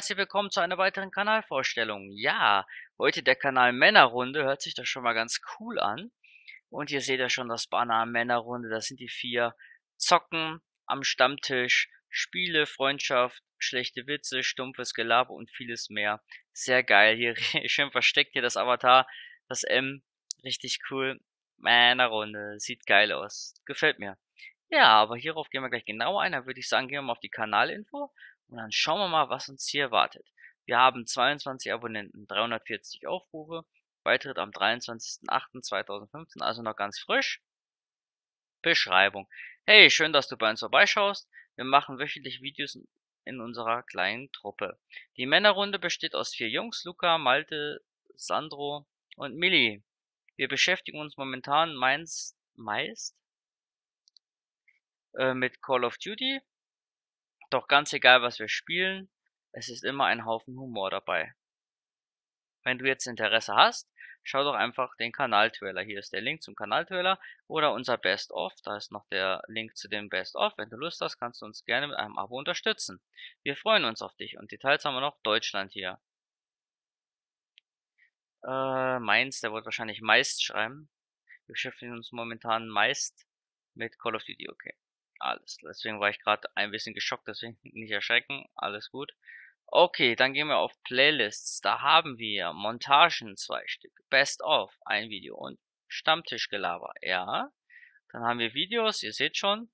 herzlich willkommen zu einer weiteren Kanalvorstellung. Ja, heute der Kanal Männerrunde, hört sich doch schon mal ganz cool an. Und ihr seht ja schon das Banner Männerrunde, das sind die vier Zocken am Stammtisch, Spiele, Freundschaft, schlechte Witze, stumpfes Gelaber und vieles mehr. Sehr geil, hier schön versteckt hier das Avatar, das M, richtig cool. Männerrunde, sieht geil aus, gefällt mir. Ja, aber hierauf gehen wir gleich genauer ein, dann würde ich sagen, gehen wir mal auf die Kanalinfo und dann schauen wir mal, was uns hier erwartet. Wir haben 22 Abonnenten, 340 Aufrufe, Beitritt am 23.08.2015, also noch ganz frisch. Beschreibung. Hey, schön, dass du bei uns vorbeischaust. Wir machen wöchentlich Videos in unserer kleinen Truppe. Die Männerrunde besteht aus vier Jungs, Luca, Malte, Sandro und Milli. Wir beschäftigen uns momentan meins, meist äh, mit Call of Duty, doch ganz egal, was wir spielen, es ist immer ein Haufen Humor dabei. Wenn du jetzt Interesse hast, schau doch einfach den Kanaltrailer. Hier ist der Link zum Kanaltrailer oder unser Best of. Da ist noch der Link zu dem Best of. Wenn du Lust hast, kannst du uns gerne mit einem Abo unterstützen. Wir freuen uns auf dich und Details haben wir noch Deutschland hier. Äh, Mainz, der wird wahrscheinlich meist schreiben. Wir beschäftigen uns momentan meist mit Call of Duty, okay. Alles. Deswegen war ich gerade ein bisschen geschockt, deswegen nicht erschrecken. Alles gut. Okay, dann gehen wir auf Playlists. Da haben wir Montagen zwei Stück, Best of ein Video und Stammtischgelaber. Ja. Dann haben wir Videos, ihr seht schon.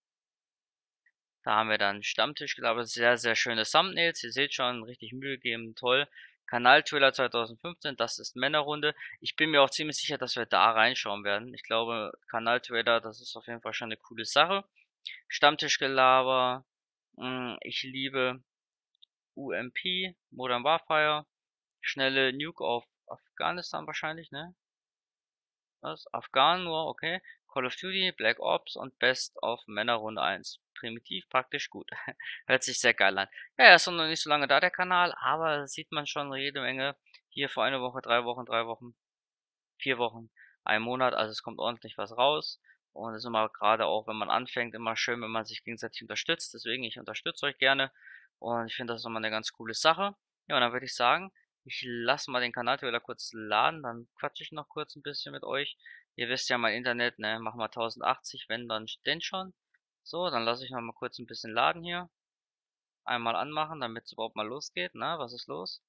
Da haben wir dann Stammtischgelaber, sehr, sehr schöne Thumbnails. Ihr seht schon, richtig Mühe geben, toll. Kanaltrailer 2015, das ist Männerrunde. Ich bin mir auch ziemlich sicher, dass wir da reinschauen werden. Ich glaube, Kanaltrailer, das ist auf jeden Fall schon eine coole Sache. Stammtischgelaber. Hm, ich liebe UMP, Modern Warfare. Schnelle Nuke auf Afghanistan wahrscheinlich, ne? Was? Afghan nur, okay. Call of Duty, Black Ops und Best of Männerrunde 1. Primitiv, praktisch gut. Hört sich sehr geil an. Ja, ist noch nicht so lange da, der Kanal, aber sieht man schon jede Menge. Hier vor einer Woche, drei Wochen, drei Wochen, vier Wochen, ein Monat, also es kommt ordentlich was raus. Und es ist immer gerade auch, wenn man anfängt, immer schön, wenn man sich gegenseitig unterstützt. Deswegen, ich unterstütze euch gerne. Und ich finde, das ist immer eine ganz coole Sache. Ja, und dann würde ich sagen, ich lasse mal den Kanaltrailer kurz laden, dann quatsche ich noch kurz ein bisschen mit euch. Ihr wisst ja, mein Internet, ne, machen wir 1080, wenn dann denn schon. So, dann lasse ich noch mal kurz ein bisschen laden hier. Einmal anmachen, damit es überhaupt mal losgeht. Na, was ist los?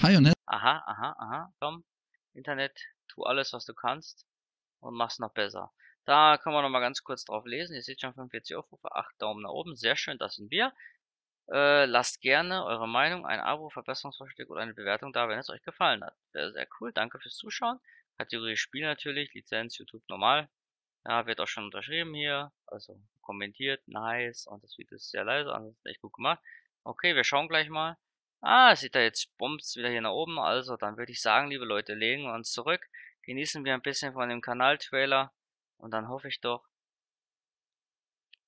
Hi und Aha, aha, aha, komm. Internet, tu alles, was du kannst und mach's noch besser. Da können wir noch mal ganz kurz drauf lesen. Ihr seht schon 45 Aufrufe, 8 Daumen nach oben. Sehr schön, das sind wir. Äh, lasst gerne eure Meinung, ein Abo, Verbesserungsvorschläge oder eine Bewertung da, wenn es euch gefallen hat. Wäre sehr cool. Danke fürs Zuschauen. Kategorie Spiel natürlich, Lizenz, YouTube normal. Ja, wird auch schon unterschrieben hier. Also kommentiert, nice. Und das Video ist sehr leise, ansonsten echt gut gemacht. Okay, wir schauen gleich mal. Ah, sieht da jetzt Bums wieder hier nach oben. Also, dann würde ich sagen, liebe Leute, legen wir uns zurück genießen wir ein bisschen von dem Kanaltrailer und dann hoffe ich doch,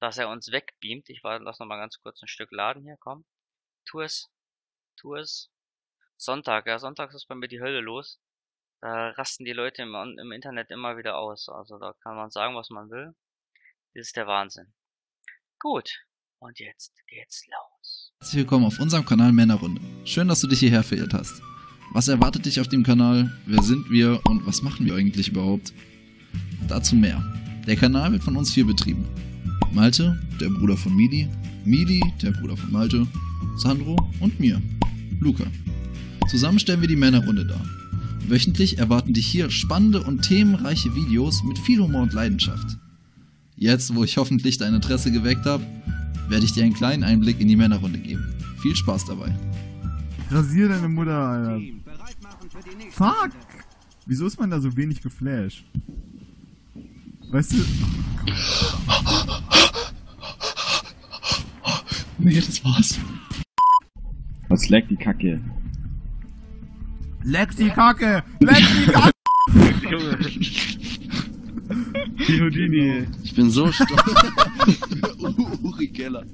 dass er uns wegbeamt. Ich warte, lass noch mal ganz kurz ein Stück laden hier, komm. Tu es. Tu es. Sonntag, ja, Sonntag ist bei mir die Hölle los. Da rasten die Leute im, im Internet immer wieder aus. Also da kann man sagen, was man will. Das ist der Wahnsinn. Gut. Und jetzt geht's los. Herzlich willkommen auf unserem Kanal Männerrunde. Schön, dass du dich hierher verirrt hast. Was erwartet dich auf dem Kanal? Wer sind wir und was machen wir eigentlich überhaupt? Dazu mehr. Der Kanal wird von uns vier betrieben. Malte, der Bruder von Mili, Mili, der Bruder von Malte, Sandro und mir, Luca. Zusammen stellen wir die Männerrunde dar. Wöchentlich erwarten dich hier spannende und themenreiche Videos mit viel Humor und Leidenschaft. Jetzt, wo ich hoffentlich dein Interesse geweckt habe, werde ich dir einen kleinen Einblick in die Männerrunde geben. Viel Spaß dabei. Rasier deine Mutter, Alter. Fuck! Wieso ist man da so wenig geflasht? Weißt du. Nee, das war's. Was leckt die Kacke? Leck die Kacke! Leck die Kacke! Houdini. Ich bin so stolz. Uri Keller.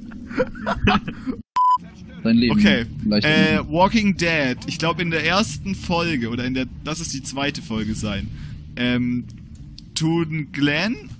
Dein Leben. Okay, äh, Walking Dead. Ich glaube in der ersten Folge, oder in der, das ist die zweite Folge sein, ähm, tun Glenn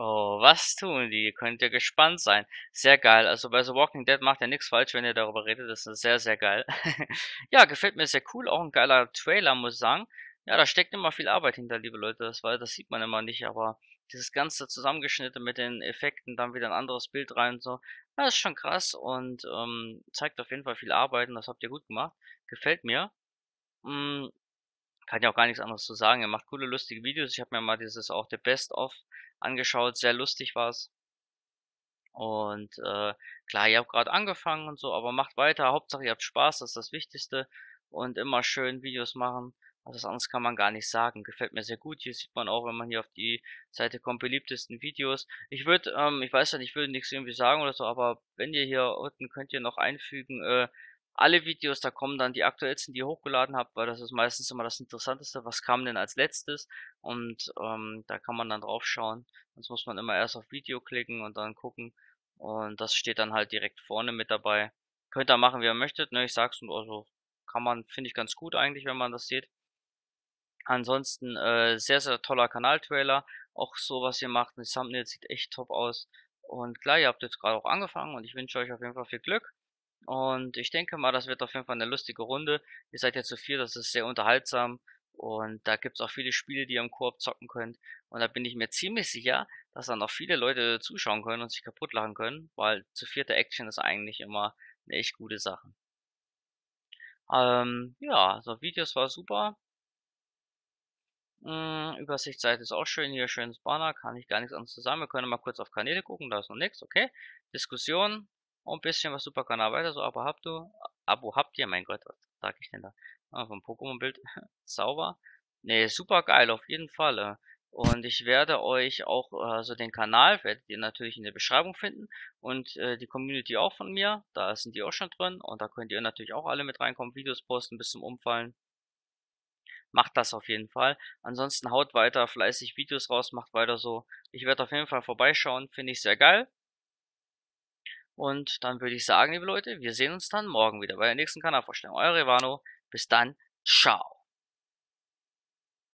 Oh, was tun die? Könnt ihr gespannt sein. Sehr geil. Also bei The Walking Dead macht ihr nichts falsch, wenn ihr darüber redet. Das ist sehr, sehr geil. ja, gefällt mir sehr cool. Auch ein geiler Trailer, muss ich sagen. Ja, da steckt immer viel Arbeit hinter, liebe Leute. Das, weil das sieht man immer nicht, aber dieses ganze zusammengeschnitten mit den Effekten, dann wieder ein anderes Bild rein und so. Das ist schon krass und ähm, zeigt auf jeden Fall viel Arbeit und das habt ihr gut gemacht. Gefällt mir. Mm, kann ja auch gar nichts anderes zu sagen. Er macht coole, lustige Videos. Ich habe mir mal dieses auch The Best of angeschaut. Sehr lustig war's. Und äh, klar, ihr habt gerade angefangen und so, aber macht weiter. Hauptsache ihr habt Spaß, das ist das Wichtigste. Und immer schön Videos machen. Also sonst kann man gar nicht sagen. Gefällt mir sehr gut. Hier sieht man auch, wenn man hier auf die Seite kommt, beliebtesten Videos. Ich würde, ähm, ich weiß ja nicht, ich würde nichts irgendwie sagen oder so, aber wenn ihr hier unten könnt ihr noch einfügen, äh, alle Videos, da kommen dann die aktuellsten, die ihr hochgeladen habt, weil das ist meistens immer das Interessanteste, was kam denn als letztes und ähm, da kann man dann drauf schauen. Sonst muss man immer erst auf Video klicken und dann gucken und das steht dann halt direkt vorne mit dabei. Könnt ihr machen, wie ihr möchtet, ne? Ich sag's und also kann man, finde ich ganz gut eigentlich, wenn man das sieht. Ansonsten äh, sehr, sehr toller Kanaltrailer. Auch so, was ihr macht. Das Thumbnail sieht echt top aus. Und klar, ihr habt jetzt gerade auch angefangen und ich wünsche euch auf jeden Fall viel Glück. Und ich denke mal, das wird auf jeden Fall eine lustige Runde. Ihr seid jetzt zu viel, das ist sehr unterhaltsam. Und da gibt's auch viele Spiele, die ihr im Koop zocken könnt. Und da bin ich mir ziemlich sicher, dass dann auch viele Leute zuschauen können und sich kaputt lachen können, weil zu vierter Action ist eigentlich immer eine echt gute Sache. Ähm, ja, so Videos war super. Hm, Übersichtsseite ist auch schön, hier schönes Banner, kann ich gar nichts anderes zu sagen. Wir können mal kurz auf Kanäle gucken, da ist noch nichts, okay. Diskussion, auch ein bisschen was super Kanal weiter, so Abo habt du, Abo habt ihr, mein Gott, was sag ich denn da? Ah, vom Pokémon-Bild, sauber. Ne, super geil, auf jeden Fall. Äh. Und ich werde euch auch, also den Kanal werdet ihr natürlich in der Beschreibung finden und äh, die Community auch von mir, da sind die auch schon drin und da könnt ihr natürlich auch alle mit reinkommen, Videos posten bis zum Umfallen. Macht das auf jeden Fall. Ansonsten haut weiter fleißig Videos raus, macht weiter so. Ich werde auf jeden Fall vorbeischauen, finde ich sehr geil. Und dann würde ich sagen, liebe Leute, wir sehen uns dann morgen wieder bei der nächsten Kanalvorstellung. Euer Revano. Bis dann. Ciao.